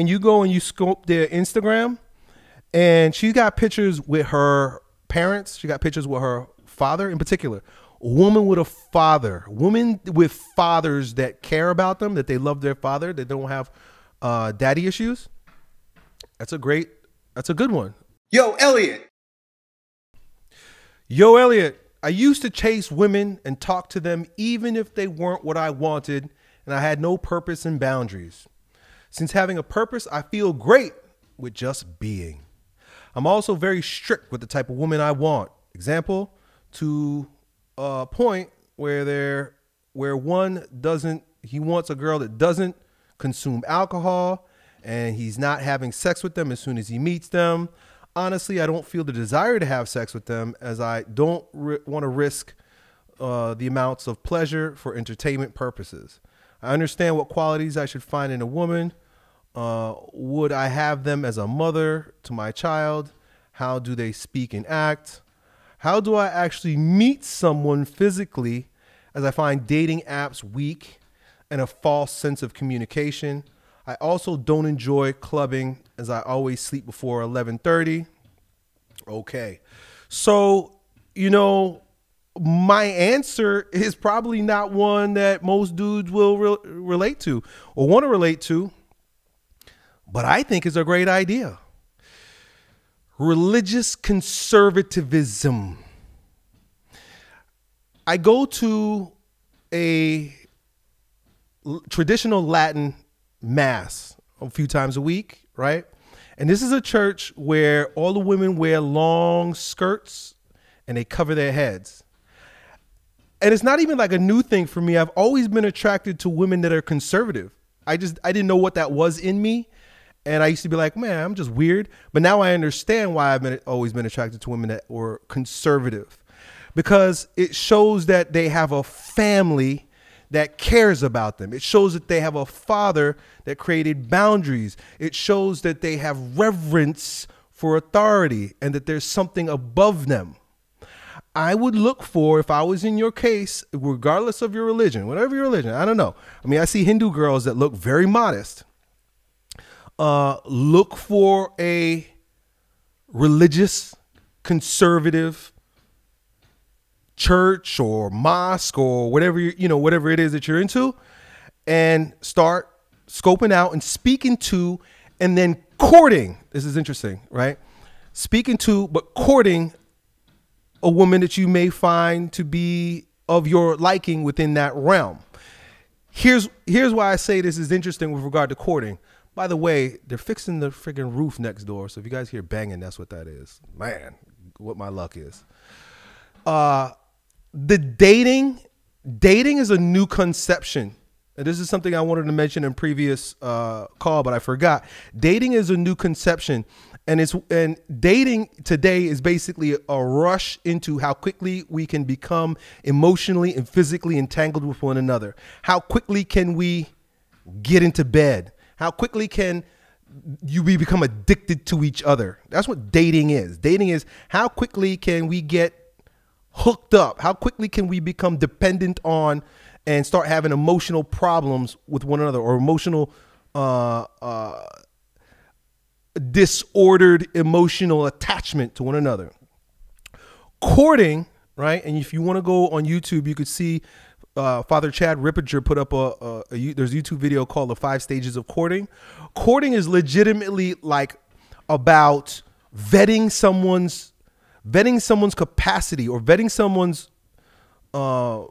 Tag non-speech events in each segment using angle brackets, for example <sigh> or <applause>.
and you go and you scope their Instagram, and she got pictures with her parents. She got pictures with her father in particular. A woman with a father, woman with fathers that care about them, that they love their father, that don't have uh, daddy issues. That's a great. That's a good one. Yo, Elliott. Yo, Elliott. I used to chase women and talk to them even if they weren't what I wanted and I had no purpose and boundaries. Since having a purpose, I feel great with just being. I'm also very strict with the type of woman I want. Example, to a point where there where one doesn't he wants a girl that doesn't consume alcohol and he's not having sex with them as soon as he meets them. Honestly, I don't feel the desire to have sex with them as I don't want to risk uh, the amounts of pleasure for entertainment purposes. I understand what qualities I should find in a woman. Uh, would I have them as a mother to my child? How do they speak and act? How do I actually meet someone physically as I find dating apps weak and a false sense of communication? I also don't enjoy clubbing as I always sleep before 11:30. Okay. So, you know, my answer is probably not one that most dudes will re relate to or want to relate to, but I think is a great idea. Religious conservatism. I go to a traditional Latin mass a few times a week, right? And this is a church where all the women wear long skirts and they cover their heads and it's not even like a new thing for me. I've always been attracted to women that are conservative. I just I didn't know what that was in me, and I used to be like, man, I'm just weird. But now I understand why I've been always been attracted to women that were conservative, because it shows that they have a family that cares about them. It shows that they have a father that created boundaries. It shows that they have reverence for authority and that there's something above them. I would look for if I was in your case, regardless of your religion, whatever your religion, I don't know. I mean, I see Hindu girls that look very modest. Uh, look for a religious, conservative church or mosque or whatever you, you know, whatever it is that you're into, and start scoping out and speaking to, and then courting. This is interesting, right? Speaking to, but courting a woman that you may find to be of your liking within that realm. Here's here's why I say this is interesting with regard to courting. By the way, they're fixing the freaking roof next door, so if you guys hear banging, that's what that is. Man, what my luck is. Uh the dating dating is a new conception. And this is something I wanted to mention in previous uh, call, but I forgot. Dating is a new conception and it's and dating today is basically a rush into how quickly we can become emotionally and physically entangled with one another. How quickly can we get into bed? How quickly can you we become addicted to each other? That's what dating is. Dating is how quickly can we get hooked up? How quickly can we become dependent on and start having emotional problems with one another or emotional uh, uh, disordered emotional attachment to one another. Courting, right? And if you want to go on YouTube, you could see uh, Father Chad Ripperger put up a, a, a, there's a YouTube video called "The Five Stages of Courting." Courting is legitimately like about vetting someone's vetting someone's capacity or vetting someone's uh,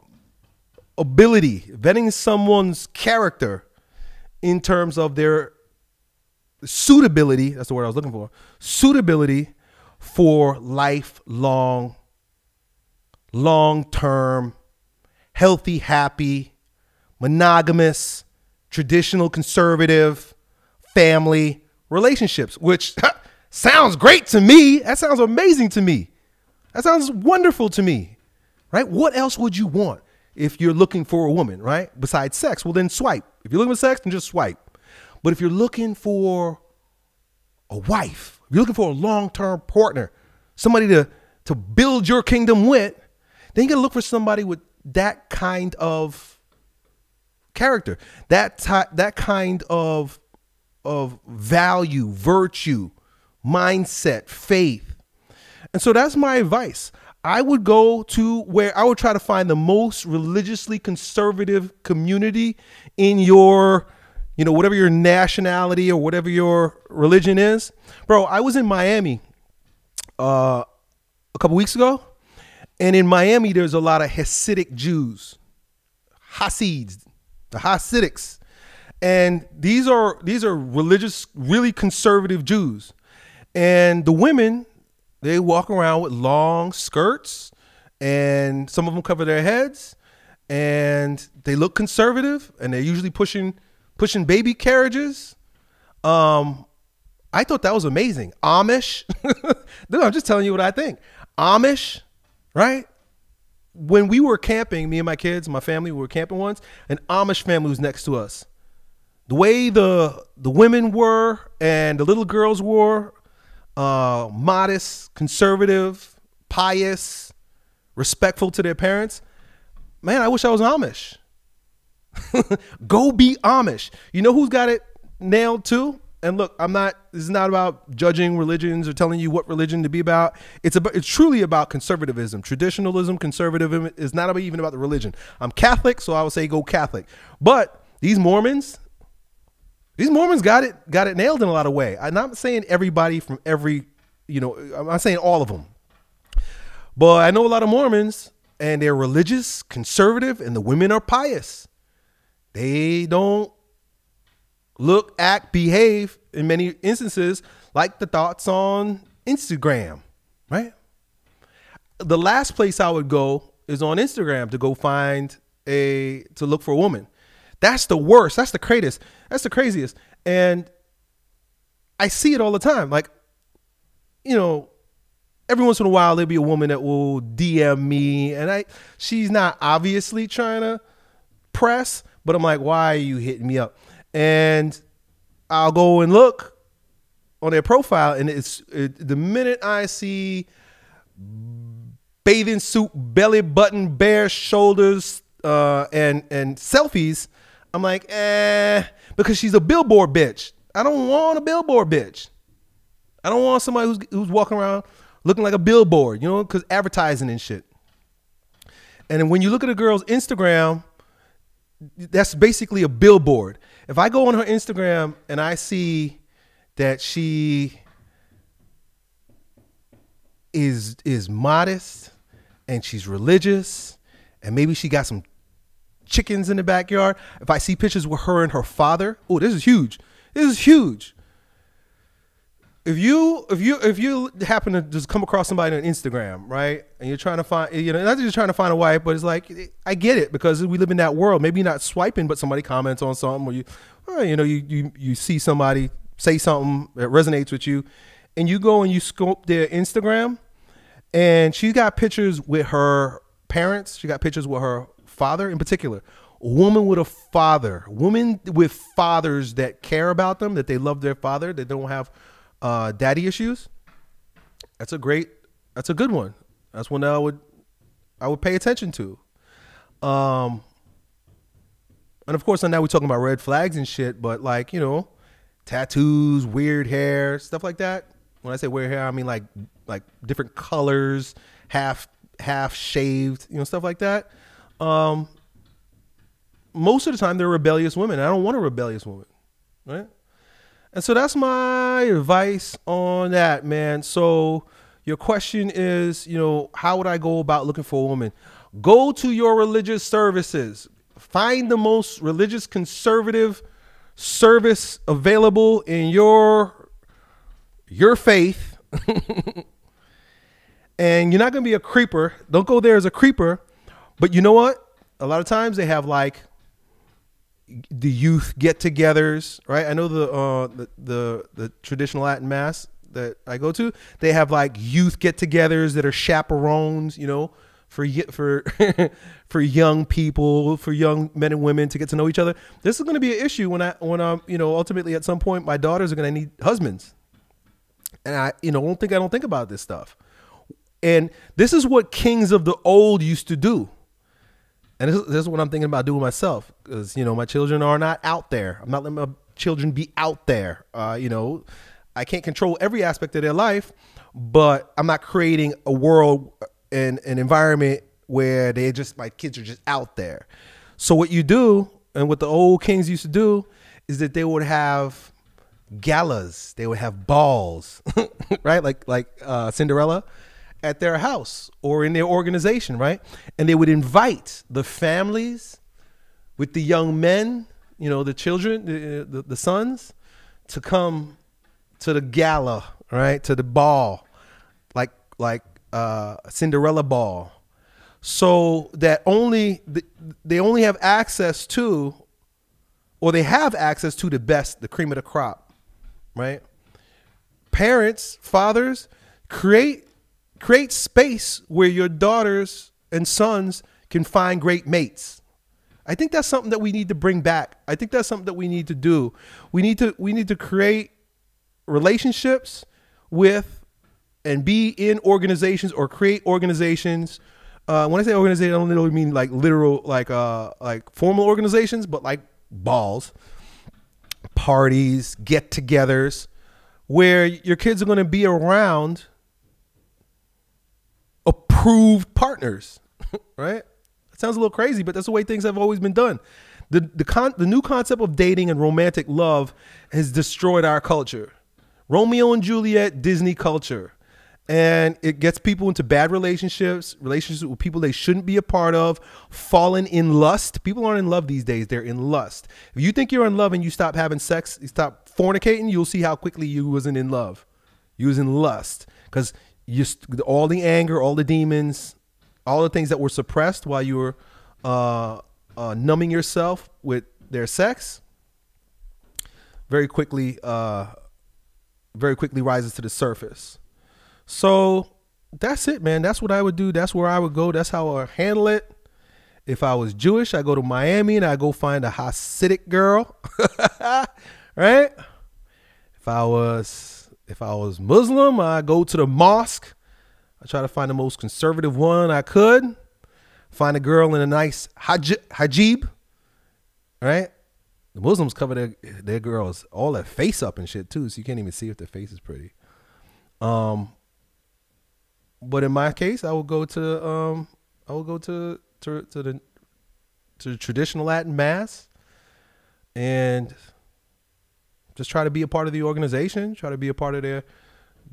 ability, vetting someone's character in terms of their suitability, that's the word I was looking for, suitability for lifelong, long term, healthy, happy, monogamous, traditional, conservative, family relationships, which <laughs> sounds great to me. That sounds amazing to me. That sounds wonderful to me, right? What else would you want if you're looking for a woman, right? Besides sex, well, then swipe. If you're looking for sex, then just swipe. But if you're looking for a wife, if you're looking for a long-term partner, somebody to to build your kingdom with, then you gotta look for somebody with that kind of character, that that kind of of value, virtue, mindset, faith. And so that's my advice. I would go to where I would try to find the most religiously conservative community in your, you know, whatever your nationality or whatever your religion is. Bro, I was in Miami uh, a couple weeks ago, and in Miami, there's a lot of Hasidic Jews, Hasids, the Hasidics, and these are these are religious, really conservative Jews, and the women they walk around with long skirts, and some of them cover their heads, and they look conservative, and they're usually pushing pushing baby carriages. Um, I thought that was amazing. Amish, <laughs> dude, I'm just telling you what I think. Amish, right? When we were camping, me and my kids, my family, we were camping once. An Amish family was next to us. The way the the women were and the little girls were, uh, modest, conservative, pious, respectful to their parents. Man, I wish I was Amish. <laughs> Go be Amish. You know who's got it nailed too? And look, I'm not. This is not about judging religions or telling you what religion to be about. It's about. It's truly about conservatism, traditionalism. Conservatism is not about, even about the religion. I'm Catholic, so I would say go Catholic. But these Mormons, these Mormons got it got it nailed in a lot of way. I'm not saying everybody from every, you know, I'm not saying all of them. But I know a lot of Mormons and they're religious, conservative, and the women are pious. They don't look, act, behave in many instances like the thoughts on Instagram, right? The last place I would go is on Instagram to go find a to look for a woman. That's the worst. That's the craziest. That's the craziest. And I see it all the time. Like, you know, every once in a while there'll be a woman that will DM me and I she's not obviously trying to press, but I'm like, why are you hitting me up? And I'll go and look on their profile, and it's it, the minute I see bathing suit, belly button, bare shoulders, uh, and and selfies, I'm like, eh, because she's a billboard bitch. I don't want a billboard bitch. I don't want somebody who's who's walking around looking like a billboard, you know, because advertising and shit. And when you look at a girl's Instagram, that's basically a billboard. If I go on her Instagram and I see that she is is modest and she's religious and maybe she got some chickens in the backyard. If I see pictures with her and her father, oh, this is huge. This is huge if you if you if you happen to just come across somebody on Instagram, right, and you're trying to find you know not just trying to find a wife, but it's like I get it because we live in that world. Maybe you're not swiping, but somebody comments on something, or you, oh, you know, you you you see somebody say something that resonates with you, and you go and you scope their Instagram, and she got pictures with her parents. She got pictures with her father in particular. Woman with a father, woman with fathers that care about them, that they love their father, that don't have uh, daddy issues. That's a great. That's a good one. That's one that I would I would pay attention to. Um, and of course, now we're talking about red flags and shit, but like you know, tattoos, weird hair, stuff like that. When I say weird hair, I mean like like different colors, half half shaved, you know, stuff like that. Um, most of the time, they're rebellious women. I don't want a rebellious woman, right? And so that's my advice on that, man. So your question is, you know, how would I go about looking for a woman? Go to your religious services. Find the most religious conservative service available in your your faith. <laughs> and you're not going to be a creeper. Don't go there as a creeper. But you know what? A lot of times they have like the youth get-togethers, right? I know the, uh, the the the traditional Latin mass that I go to. They have like youth get-togethers that are chaperones, you know, for for <laughs> for young people, for young men and women to get to know each other. This is going to be an issue when I when I'm you know ultimately at some point my daughters are going to need husbands, and I you know don't think I don't think about this stuff. And this is what kings of the old used to do and this, this is what I'm thinking about doing myself because you know my children are not out there. I'm not letting my children be out there. Uh, you know, I can't control every aspect of their life, but I'm not creating a world and an environment where they just my kids are just out there. So what you do, and what the old kings used to do, is that they would have galas, they would have balls, <laughs> right? Like like uh, Cinderella at their house or in their organization, right? And they would invite the families with the young men, you know, the children, the, the, the sons, to come to the gala, right? To the ball, like like uh, Cinderella ball, so that only they only have access to, or they have access to the best, the cream of the crop, right? Parents, fathers, create create space where your daughters and sons can find great mates. I think that's something that we need to bring back. I think that's something that we need to do. We need to we need to create relationships with and be in organizations or create organizations. Uh, when I say organization, I don't literally mean like literal, like uh, like formal organizations, but like balls, parties, get-togethers, where your kids are going to be around approved partners, <laughs> right? That sounds a little crazy, but that's the way things have always been done. The the con- the new concept of dating and romantic love has destroyed our culture. Romeo and Juliet, Disney culture. And it gets people into bad relationships, relationships with people they shouldn't be a part of, fallen in lust. People aren't in love these days, they're in lust. If you think you're in love and you stop having sex, you stop fornicating, you'll see how quickly you wasn't in love. You was in lust. Because you all the anger, all the demons, all the things that were suppressed while you were uh, uh, numbing yourself with their sex, very quickly, uh, very quickly rises to the surface. So that's it, man. That's what I would do. That's where I would go. That's how I handle it. If I was Jewish, I go to Miami and I go find a Hasidic girl, <laughs> right? If I was if I was Muslim, I go to the mosque. I try to find the most conservative one I could. Find a girl in a nice haj- hijab, right? The Muslims cover their their girls all their face up and shit too, so you can't even see if their face is pretty. Um, but in my case, I will go to um, I will go to to to the to the traditional Latin mass, and just try to be a part of the organization, try to be a part of their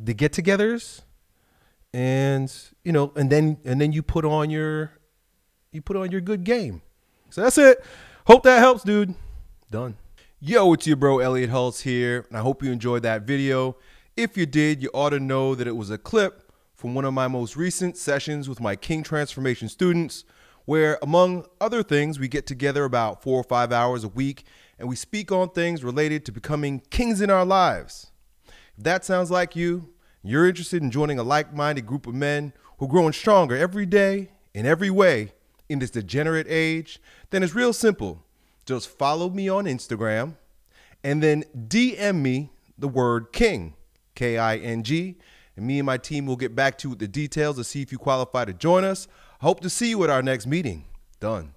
the get-togethers, and you know, and then and then you put on your you put on your good game. So that's it. Hope that helps, dude. Done. Yo, it's your bro Elliott Hulse here, and I hope you enjoyed that video. If you did, you ought to know that it was a clip from one of my most recent sessions with my King Transformation students, where, among other things, we get together about four or five hours a week and we speak on things related to becoming kings in our lives. If that sounds like you, you're interested in joining a like minded group of men who are growing stronger every day in every way in this degenerate age, then it's real simple. Just follow me on Instagram and then DM me the word king, K I N G, and me and my team will get back to you with the details to see if you qualify to join us. I hope to see you at our next meeting. Done.